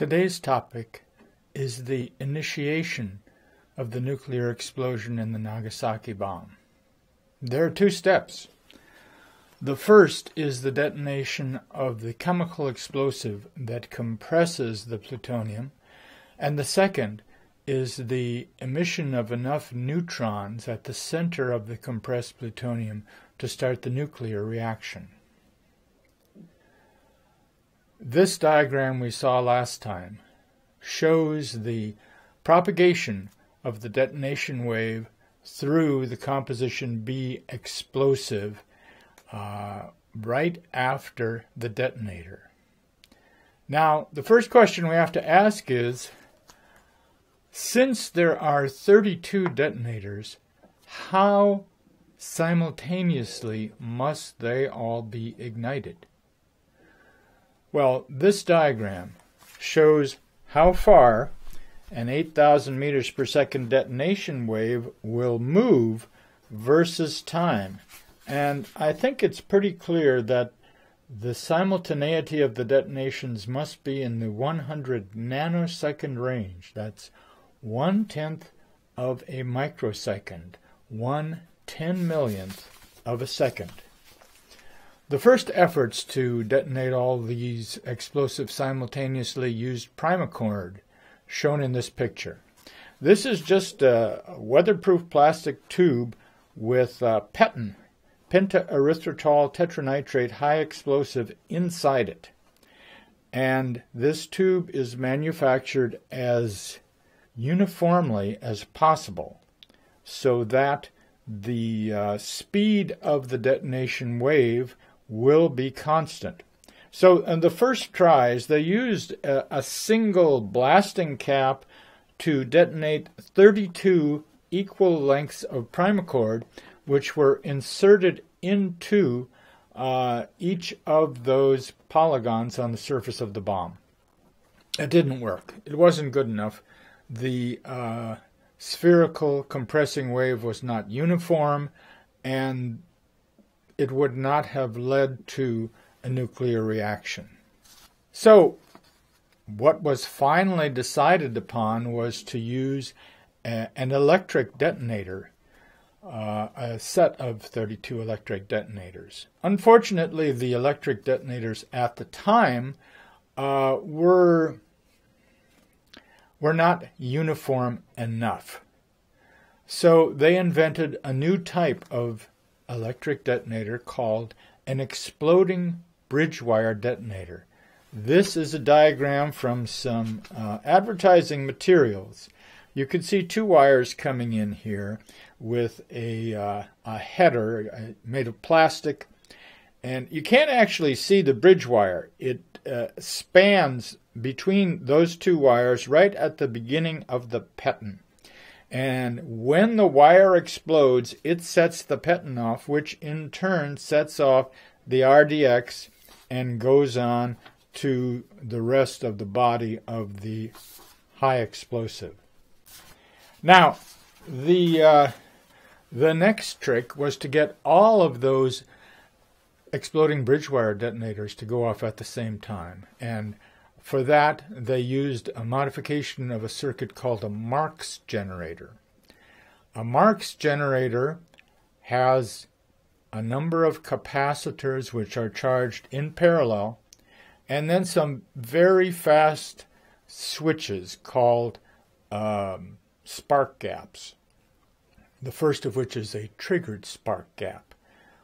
Today's topic is the initiation of the nuclear explosion in the Nagasaki bomb. There are two steps. The first is the detonation of the chemical explosive that compresses the plutonium, and the second is the emission of enough neutrons at the center of the compressed plutonium to start the nuclear reaction. This diagram we saw last time shows the propagation of the detonation wave through the composition B explosive uh, right after the detonator. Now, the first question we have to ask is since there are 32 detonators, how simultaneously must they all be ignited? Well, this diagram shows how far an 8,000 meters per second detonation wave will move versus time. And I think it's pretty clear that the simultaneity of the detonations must be in the 100 nanosecond range. That's one tenth of a microsecond, one ten millionth of a second. The first efforts to detonate all these explosives simultaneously used primacord, shown in this picture. This is just a weatherproof plastic tube with uh, PETN, pentaerythritol tetranitrate high explosive, inside it. And this tube is manufactured as uniformly as possible so that the uh, speed of the detonation wave will be constant. So, in the first tries, they used a, a single blasting cap to detonate 32 equal lengths of primacord, which were inserted into uh, each of those polygons on the surface of the bomb. It didn't work. It wasn't good enough. The uh, spherical compressing wave was not uniform, and it would not have led to a nuclear reaction. So, what was finally decided upon was to use a, an electric detonator, uh, a set of 32 electric detonators. Unfortunately, the electric detonators at the time uh, were were not uniform enough. So they invented a new type of electric detonator called an exploding bridge wire detonator. This is a diagram from some uh, advertising materials. You can see two wires coming in here with a, uh, a header uh, made of plastic. And you can't actually see the bridge wire. It uh, spans between those two wires right at the beginning of the PETN. And when the wire explodes, it sets the PETN off, which in turn sets off the RDX and goes on to the rest of the body of the high explosive. Now, the uh, the next trick was to get all of those exploding bridge wire detonators to go off at the same time, and for that, they used a modification of a circuit called a Marx generator. A Marx generator has a number of capacitors which are charged in parallel, and then some very fast switches called um, spark gaps. The first of which is a triggered spark gap,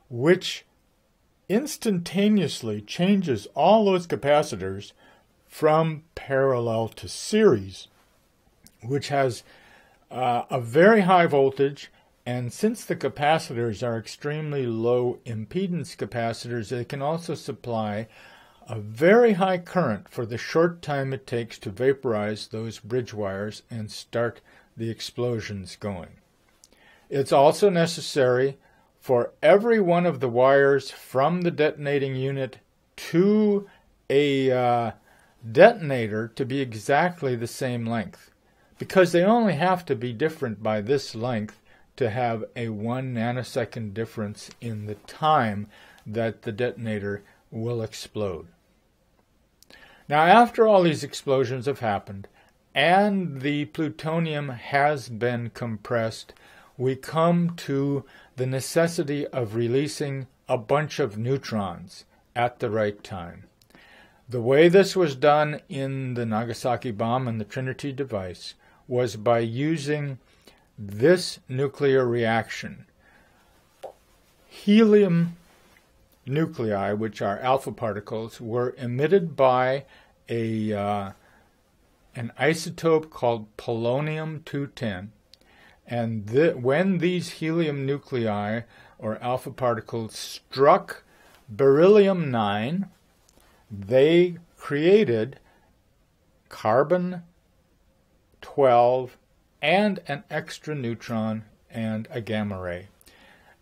which instantaneously changes all those capacitors from parallel to series, which has uh, a very high voltage. And since the capacitors are extremely low impedance capacitors, they can also supply a very high current for the short time it takes to vaporize those bridge wires and start the explosions going. It's also necessary for every one of the wires from the detonating unit to a uh, detonator to be exactly the same length because they only have to be different by this length to have a 1 nanosecond difference in the time that the detonator will explode. Now, after all these explosions have happened and the plutonium has been compressed, we come to the necessity of releasing a bunch of neutrons at the right time. The way this was done in the Nagasaki bomb and the Trinity device was by using this nuclear reaction. Helium nuclei, which are alpha particles, were emitted by a uh, an isotope called polonium 210. And th- when these helium nuclei or alpha particles struck beryllium 9, they created carbon 12 and an extra neutron and a gamma ray.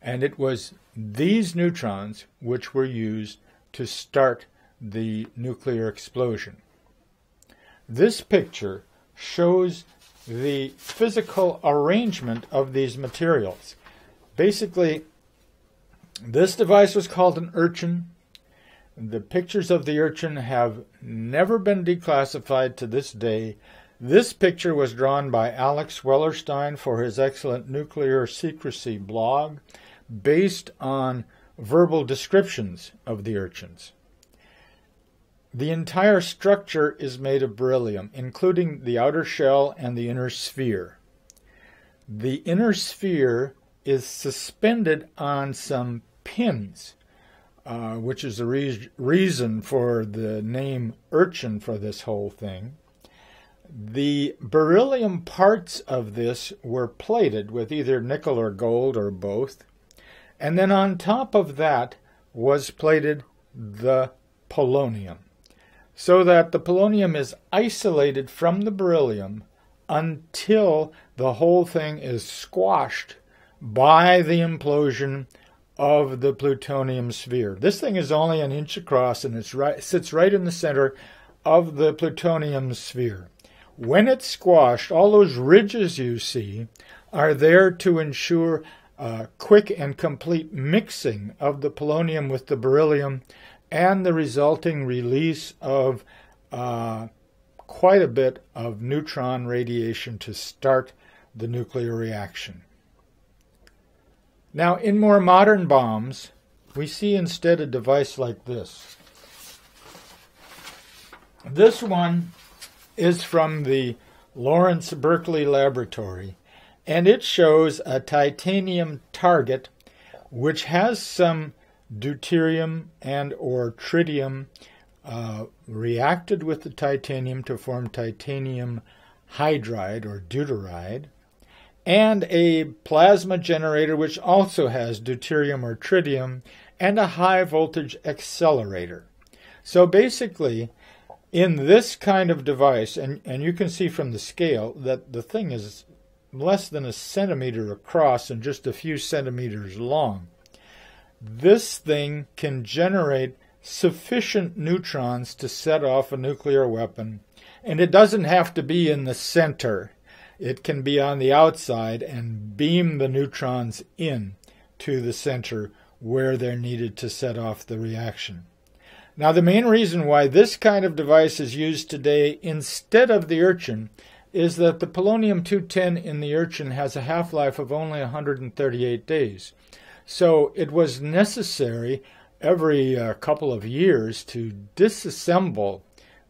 And it was these neutrons which were used to start the nuclear explosion. This picture shows the physical arrangement of these materials. Basically, this device was called an urchin. The pictures of the urchin have never been declassified to this day. This picture was drawn by Alex Wellerstein for his excellent Nuclear Secrecy blog, based on verbal descriptions of the urchins. The entire structure is made of beryllium, including the outer shell and the inner sphere. The inner sphere is suspended on some pins, uh, which is the re- reason for the name urchin for this whole thing. The beryllium parts of this were plated with either nickel or gold or both. And then on top of that was plated the polonium, so that the polonium is isolated from the beryllium until the whole thing is squashed by the implosion of the plutonium sphere. This thing is only an inch across and it right, sits right in the center of the plutonium sphere. When it's squashed, all those ridges you see are there to ensure a quick and complete mixing of the polonium with the beryllium and the resulting release of uh, quite a bit of neutron radiation to start the nuclear reaction. Now, in more modern bombs, we see instead a device like this. This one is from the Lawrence Berkeley Laboratory, and it shows a titanium target which has some deuterium and or tritium uh, reacted with the titanium to form titanium hydride or deuteride and a plasma generator which also has deuterium or tritium, and a high voltage accelerator. So basically, in this kind of device, and, and you can see from the scale that the thing is less than a centimeter across and just a few centimeters long, this thing can generate sufficient neutrons to set off a nuclear weapon, and it doesn't have to be in the center it can be on the outside and beam the neutrons in to the center where they're needed to set off the reaction. Now, the main reason why this kind of device is used today instead of the urchin is that the polonium 210 in the urchin has a half life of only 138 days. So it was necessary every uh, couple of years to disassemble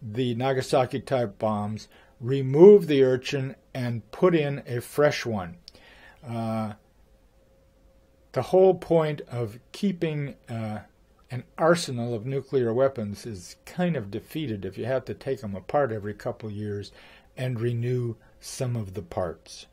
the Nagasaki type bombs, remove the urchin, and put in a fresh one. Uh, the whole point of keeping uh, an arsenal of nuclear weapons is kind of defeated if you have to take them apart every couple years and renew some of the parts.